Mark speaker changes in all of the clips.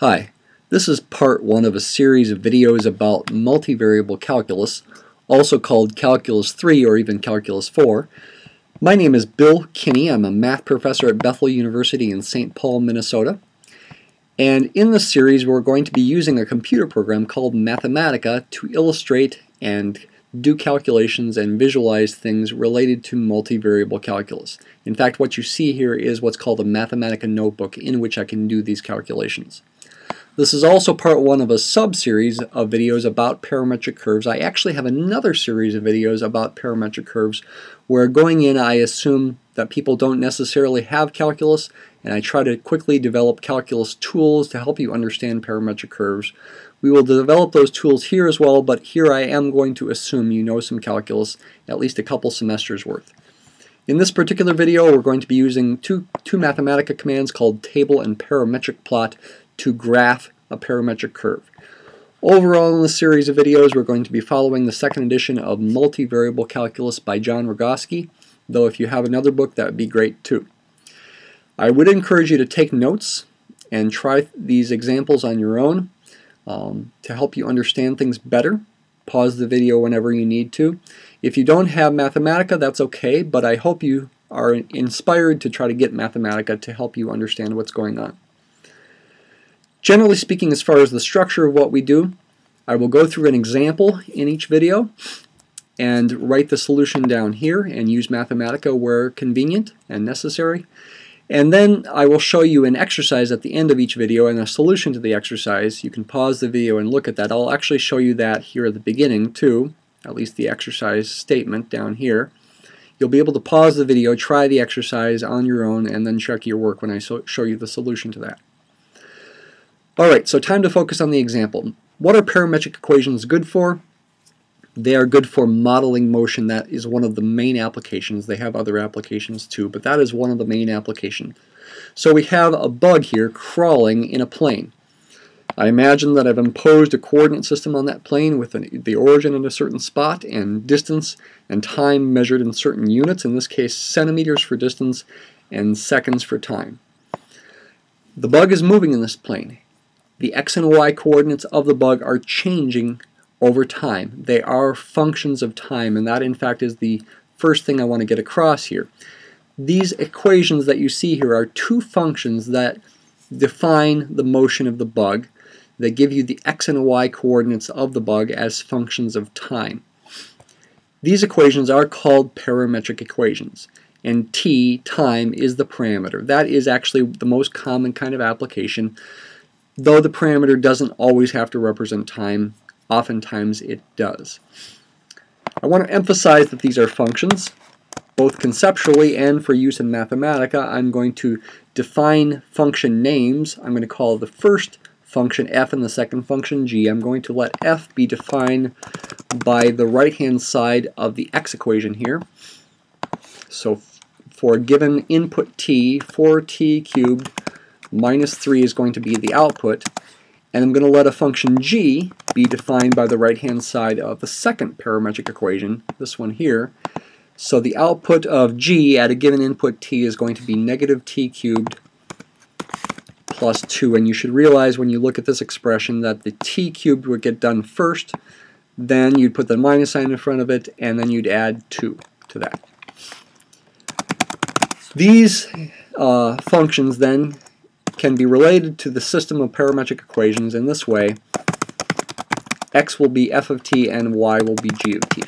Speaker 1: Hi, this is part one of a series of videos about multivariable calculus, also called Calculus 3 or even Calculus 4. My name is Bill Kinney. I'm a math professor at Bethel University in St. Paul, Minnesota. And in this series we're going to be using a computer program called Mathematica to illustrate and do calculations and visualize things related to multivariable calculus. In fact, what you see here is what's called a Mathematica notebook in which I can do these calculations. This is also part one of a sub-series of videos about parametric curves. I actually have another series of videos about parametric curves where going in I assume that people don't necessarily have calculus and I try to quickly develop calculus tools to help you understand parametric curves. We will develop those tools here as well, but here I am going to assume you know some calculus, at least a couple semesters worth. In this particular video, we're going to be using two, two Mathematica commands called table and parametric plot to graph a parametric curve. Overall in this series of videos we're going to be following the second edition of Multivariable Calculus by Jon Rogawski, though if you have another book that would be great too. I would encourage you to take notes and try these examples on your own um, to help you understand things better. Pause the video whenever you need to. If you don't have Mathematica, that's okay, but I hope you are inspired to try to get Mathematica to help you understand what's going on. Generally speaking, as far as the structure of what we do, I will go through an example in each video and write the solution down here and use Mathematica where convenient and necessary. And then I will show you an exercise at the end of each video and a solution to the exercise. You can pause the video and look at that. I'll actually show you that here at the beginning too, at least the exercise statement down here. You'll be able to pause the video, try the exercise on your own, and then check your work when I so show you the solution to that. Alright, so time to focus on the example. What are parametric equations good for? They are good for modeling motion. That is one of the main applications. They have other applications too, but that is one of the main applications. So we have a bug here crawling in a plane. I imagine that I've imposed a coordinate system on that plane with an, the origin in a certain spot and distance and time measured in certain units, in this case centimeters for distance and seconds for time. The bug is moving in this plane the x and y coordinates of the bug are changing over time. They are functions of time, and that in fact is the first thing I want to get across here. These equations that you see here are two functions that define the motion of the bug. They give you the x and y coordinates of the bug as functions of time. These equations are called parametric equations, and t, time, is the parameter. That is actually the most common kind of application Though the parameter doesn't always have to represent time, oftentimes it does. I want to emphasize that these are functions. Both conceptually and for use in Mathematica, I'm going to define function names. I'm going to call the first function f and the second function g. I'm going to let f be defined by the right-hand side of the x equation here. So for a given input t, 4t cubed minus 3 is going to be the output, and I'm going to let a function g be defined by the right-hand side of the second parametric equation, this one here. So the output of g at a given input t is going to be negative t cubed plus 2, and you should realize when you look at this expression that the t cubed would get done first, then you'd put the minus sign in front of it, and then you'd add 2 to that. These uh, functions then can be related to the system of parametric equations in this way. X will be f of t and y will be g of t.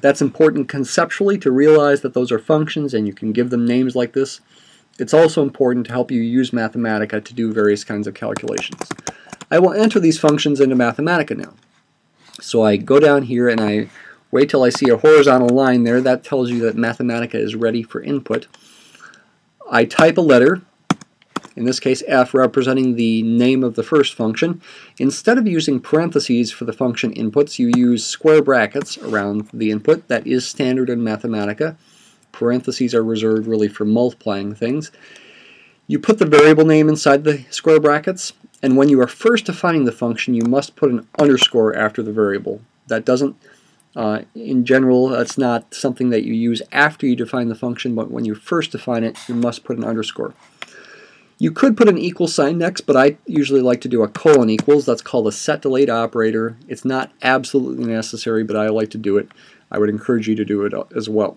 Speaker 1: That's important conceptually to realize that those are functions and you can give them names like this. It's also important to help you use Mathematica to do various kinds of calculations. I will enter these functions into Mathematica now. So I go down here and I wait till I see a horizontal line there. That tells you that Mathematica is ready for input. I type a letter in this case f representing the name of the first function. Instead of using parentheses for the function inputs, you use square brackets around the input. That is standard in Mathematica. Parentheses are reserved really for multiplying things. You put the variable name inside the square brackets, and when you are first defining the function, you must put an underscore after the variable. That doesn't uh, in general, that's not something that you use after you define the function, but when you first define it, you must put an underscore. You could put an equal sign next, but I usually like to do a colon equals. That's called a set delayed operator. It's not absolutely necessary, but I like to do it. I would encourage you to do it as well.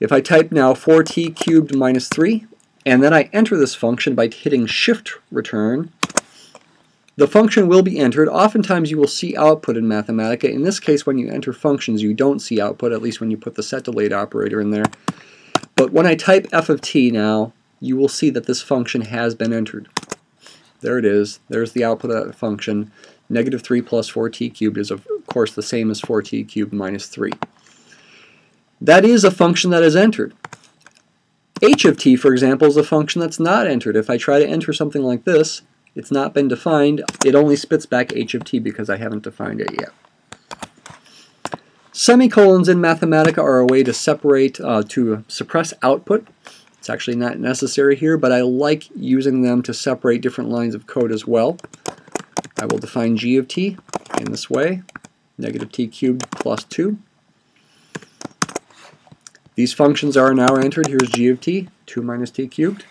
Speaker 1: If I type now 4t cubed minus 3, and then I enter this function by hitting shift return, the function will be entered. Oftentimes you will see output in Mathematica. In this case, when you enter functions, you don't see output, at least when you put the set delayed operator in there. But when I type f of t now, you will see that this function has been entered. There it is. There's the output of that function. Negative 3 plus 4t cubed is, of course, the same as 4t cubed minus 3. That is a function that is entered. h of t, for example, is a function that's not entered. If I try to enter something like this, it's not been defined. It only spits back h of t because I haven't defined it yet. Semicolons in Mathematica are a way to separate, uh, to suppress output. It's actually not necessary here, but I like using them to separate different lines of code as well. I will define g of t in this way, negative t cubed plus 2. These functions are now entered. Here's g of t, 2 minus t cubed.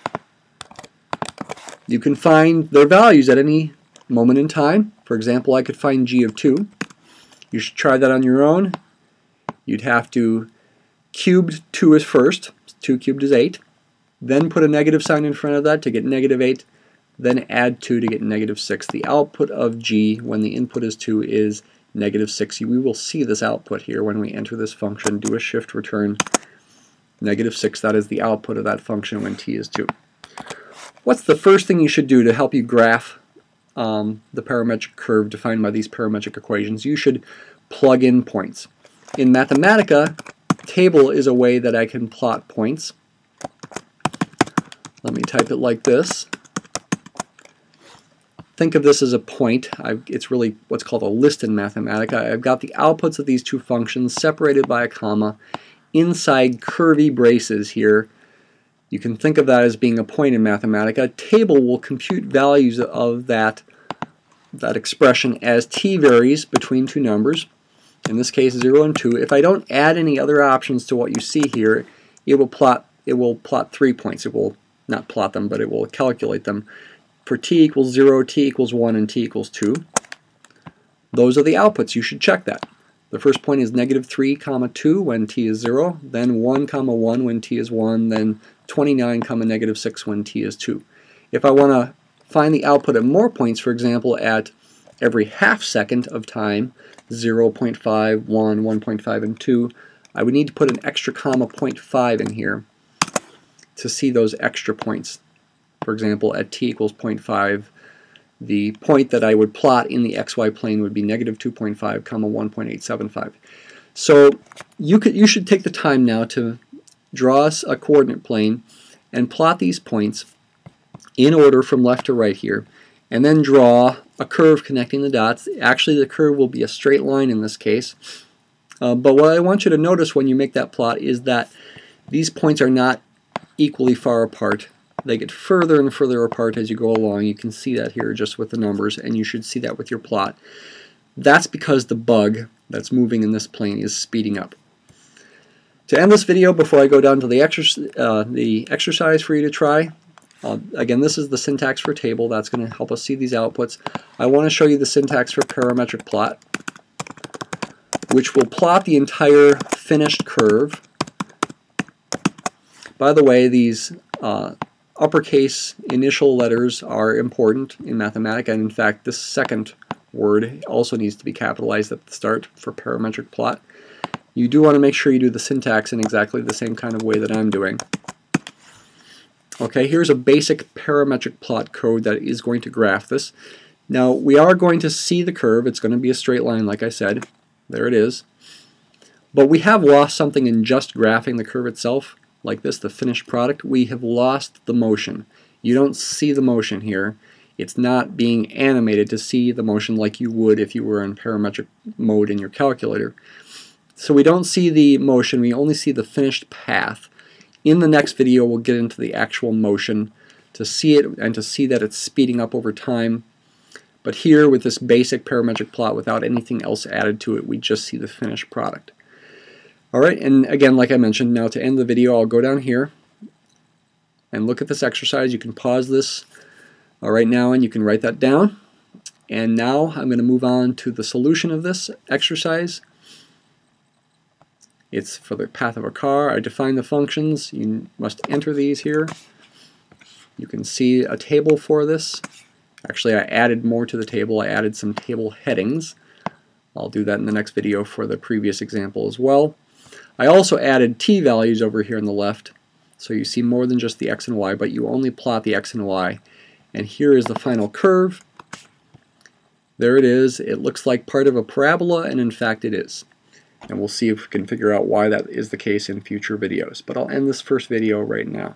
Speaker 1: You can find their values at any moment in time. For example, I could find g of 2. You should try that on your own. You'd have to cubed 2 is first. 2 cubed is 8. Then put a negative sign in front of that to get negative 8. Then add 2 to get negative 6. The output of g when the input is 2 is negative 6. We will see this output here when we enter this function. Do a shift return. Negative 6, that is the output of that function when t is 2. What's the first thing you should do to help you graph um, the parametric curve defined by these parametric equations? You should plug in points. In Mathematica, table is a way that I can plot points. Let me type it like this. Think of this as a point. I've, it's really what's called a list in Mathematica. I've got the outputs of these two functions separated by a comma inside curvy braces here you can think of that as being a point in Mathematica. A table will compute values of that, that expression as t varies between two numbers, in this case 0 and 2. If I don't add any other options to what you see here, it will plot it will plot three points. It will not plot them, but it will calculate them. For t equals 0, t equals 1, and t equals 2. Those are the outputs. You should check that. The first point is negative 3 comma 2 when t is 0, then 1 comma 1 when t is 1, then 29 comma negative 6 when t is 2. If I want to find the output at more points, for example, at every half second of time, 0, 0.5, 1, 1.5, and 2, I would need to put an extra comma 0.5 in here to see those extra points. For example, at t equals 0.5, the point that I would plot in the xy plane would be negative 2.5 comma 1.875. So you could you should take the time now to draw us a coordinate plane and plot these points in order from left to right here and then draw a curve connecting the dots. Actually the curve will be a straight line in this case uh, but what I want you to notice when you make that plot is that these points are not equally far apart. They get further and further apart as you go along. You can see that here just with the numbers and you should see that with your plot. That's because the bug that's moving in this plane is speeding up. To end this video, before I go down to the, uh, the exercise for you to try, uh, again, this is the syntax for table. That's going to help us see these outputs. I want to show you the syntax for parametric plot, which will plot the entire finished curve. By the way, these uh, uppercase initial letters are important in Mathematica, and in fact, this second word also needs to be capitalized at the start for parametric plot you do want to make sure you do the syntax in exactly the same kind of way that I'm doing. Okay, here's a basic parametric plot code that is going to graph this. Now, we are going to see the curve. It's going to be a straight line, like I said. There it is. But we have lost something in just graphing the curve itself, like this, the finished product. We have lost the motion. You don't see the motion here. It's not being animated to see the motion like you would if you were in parametric mode in your calculator. So we don't see the motion, we only see the finished path. In the next video we'll get into the actual motion to see it and to see that it's speeding up over time. But here with this basic parametric plot without anything else added to it, we just see the finished product. Alright, and again, like I mentioned, now to end the video, I'll go down here. and look at this exercise. You can pause this uh, right now and you can write that down. And now I'm going to move on to the solution of this exercise. It's for the path of a car. I define the functions. You must enter these here. You can see a table for this. Actually, I added more to the table. I added some table headings. I'll do that in the next video for the previous example as well. I also added t-values over here on the left, so you see more than just the x and y, but you only plot the x and y. And here is the final curve. There it is. It looks like part of a parabola, and in fact it is. And we'll see if we can figure out why that is the case in future videos. But I'll end this first video right now.